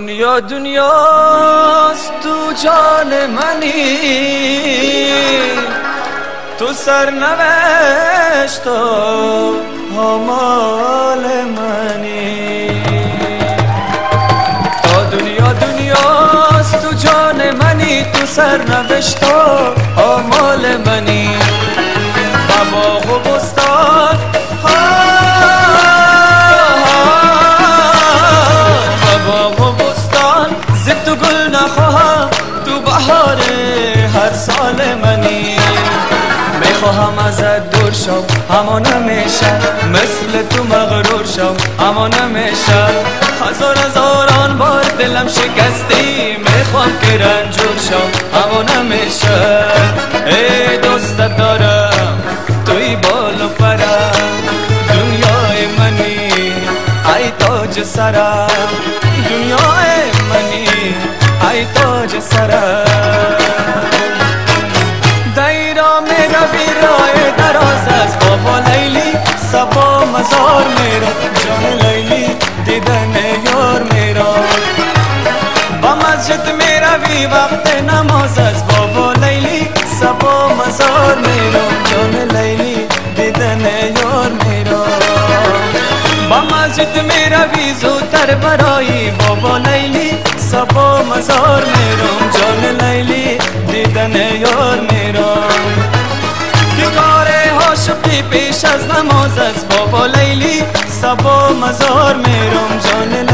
دنیا دنیاست تو جان منی. تو سرنوشت و حمال منی. تا دنیا دنیاست تو جان منی. تو سرنوشت و حمال دور شم اما نمیشه مثل تو مغرور شم اما نمیشه هزار هزاران بار دلم شکستی. می‌خوام که رنجور شم اما نمیشه ای دوستت دارم. توی بال و پرم. دنیای منی. ای تاج سرم. دنیای منی. ای تاج سرم. Sete mera viva tena mozas bobo leili sabo masor mero jon leili didane yor mero mama jit mera vizu tar baroi bobo leili sabo masor mero jon leili didane yor mero kikore hosh pi pe shaz namozas bobo leili sabo mazor mero jon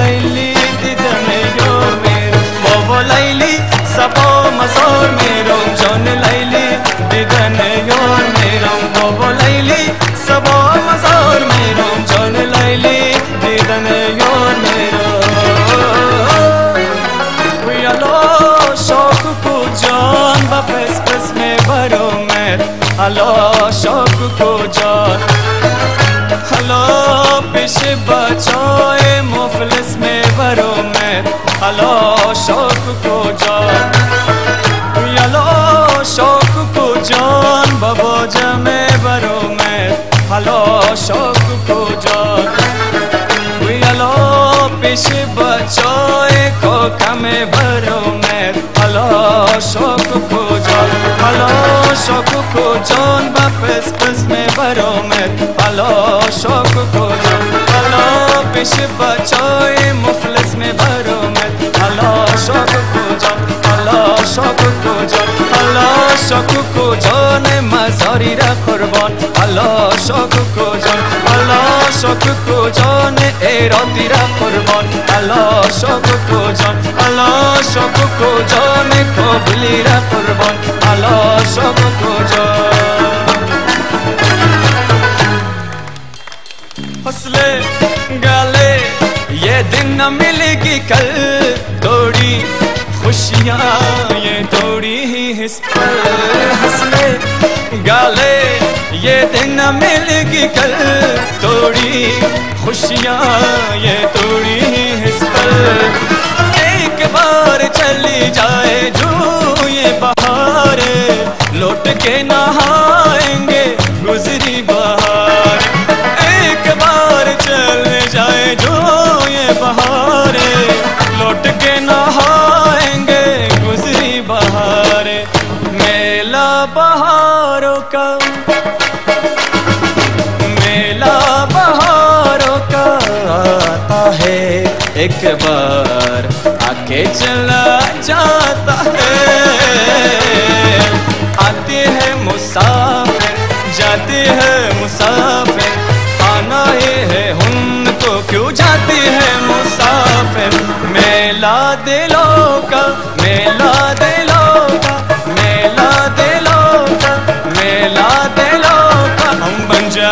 सबको जात हलापिश बचाए, मुफलिस में भरो में। हलो शौक को जात हलो शौक को जान बबोज में भरो में। हलो शौक को जात हलो पिश बचाए को कमे حالا شاکو کجان با پس پس می برامد حالا شاکو کجان حالا پیش بچای مفلس می برامد حالا شاکو کجان حالا شاکو کجان حالا شاکو کجان مزاری را قربان حالا شاکو کجان حالا شاکو کجان ایرادی را قربان حالا شاکو کجان حالا شاکو کجان کابلی را قربان सबको गाले, ये दिन न मिलेगी कल। थोड़ी खुशियाँ, ये थोड़ी ही इस पर। हंसले गाले, ये दिन न मिलेगी कल। थोड़ी खुशियाँ, ये थोड़ी ही इस पर। एक बार चली जाए जो ये बहारें लौट के नहाएँगे गुजरी बहार। एक बार चल जाए जो ये बहार। लौट के नहाएँगे गुजरी बहार। मेला बहारों का, मेला बहारों का आता है एक बार। आके चला जाता है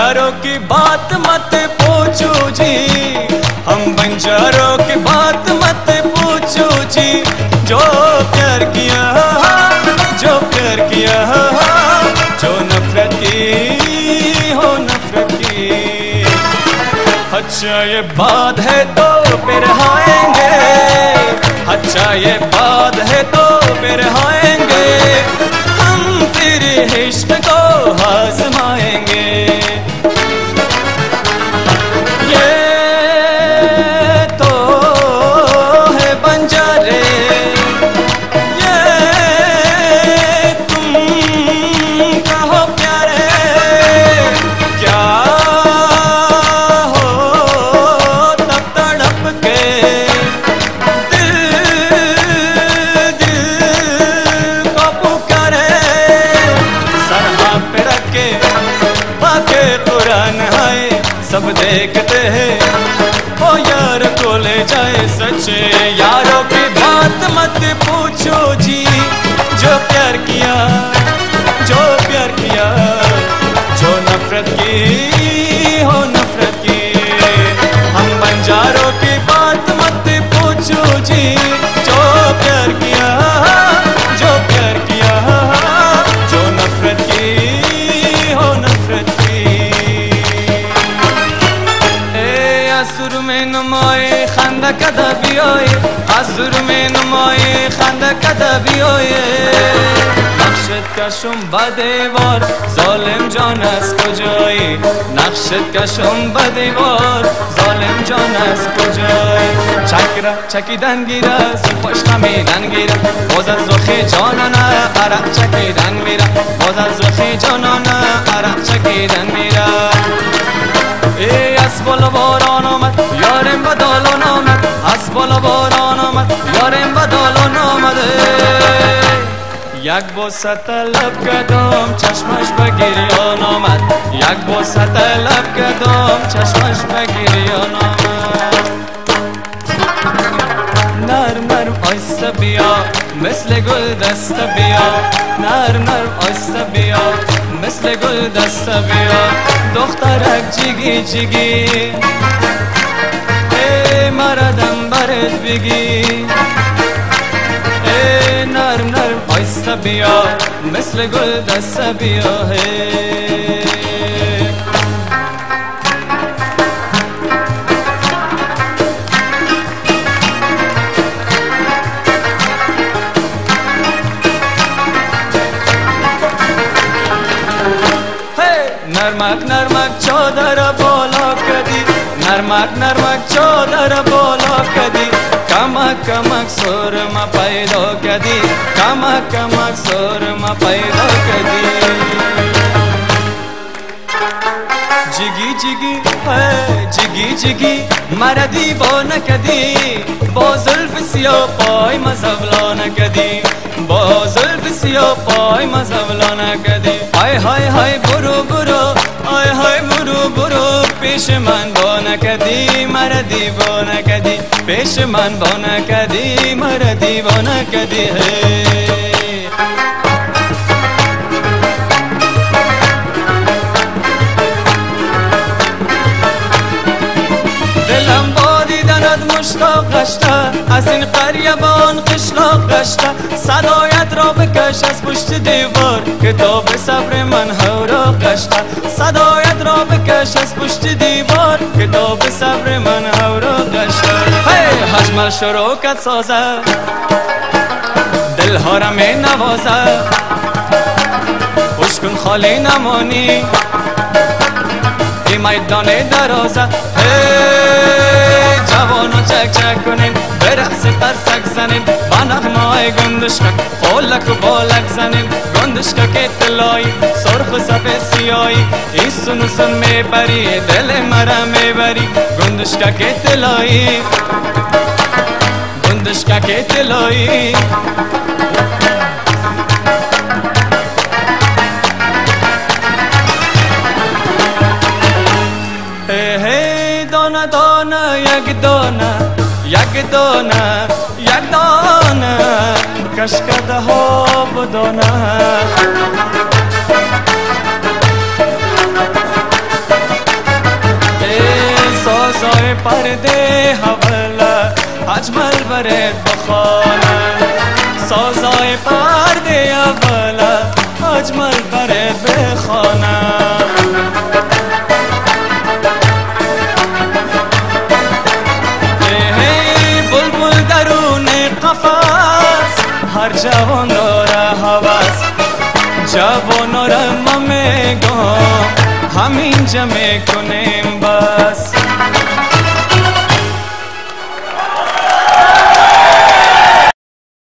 बंजारों की बात मत पूछो जी। हम बंजारों की बात मत पूछो जी। जो प्यार किया, जो प्यार किया, जो नफरत की, हो नफरत की। अच्छा ये बात है तो फिर आएँगे। अच्छा ये बात है तो फिर आएँगे। हम तेरे इश्क को आजमाएँगे। सब देखते हैं। ओ यार को ले जाए सच यारों की बात मत पूछो जी। जो प्यार किया, जो प्यार किया, जो नफरत की سرمه نمای خنده کده بیای. از سرمه نمای خنده کده بیای. نقشت کشم به دیوار. ظالم جان از کجایی؟ نقشت کشم به دیوار. ظالم جان از کجایی؟ چکره چکیدن گیره زلفاش خمیدن گیره. باز از رخ جانانه عرق چکیدن میره. باز از رخ جانانه عرق چکیدن میره. یک بوسه طلب کدام چشمش به گریان آمد. یک بوسه طلب کدام چشمش به گریان آمد. نرم نرم آیسته بیا مثل گل دست بیا. نرم نرم آیسته بیا مثل گل دست بیا. دخترک جیگی جیگی. ای مردم برد بگی. ای نرم نرم آیسته بیا مثل گل دست بیا هی نرمک نرمک چادر بالا کدی نرمک نرمک چادر بالا कमक कमक सोर म पैदो कदी कमक कमक सोर म पैदो कदी जिगी जिगी है जिगी जिगी मरदी वो न कदी बो जुल्फ सियो पाय मजवलो न कदी बो जुल्फ सियो पाय मजवलो न कदी हाय हाय हाय बुरु बुरो हाय हाय बुरु बुरो पेश मान बो न कदी मरदी वो न कदी پیش من با نکدی مرا دیوانه کدی. دلم با دیدنت مشتاق گشته از این قریه آن قشلاق گشته صدایت را بکش از پشت دیوار کتاب صبر من هورا گشته صدایت را بکش از پشت دیوار کتاب صبر من هورا حجم شروکت سازه دلها را می نوازه خوش کن خالی نمانی. این میدان درازه. جوانو چک چک کنین به رقص قرصک زنین با نغمه گندشکک. قولک و بالک زنین گندشکک اطلاعی. سرخ و سفید سیایی این سنو سن می‌بری. دل مرا می‌بری. گندشکک اطلاعی. گندشکک اطلاعی دانه دانه یک دانه یک دانه یک دانه کشکده ها بدانه سازای پرده حواله اجمل برد بخانه سازای پرده حواله اجمل برد بخانه هر جوان داره حوض جوان را ما میگم همینجا می‌کنیم بس.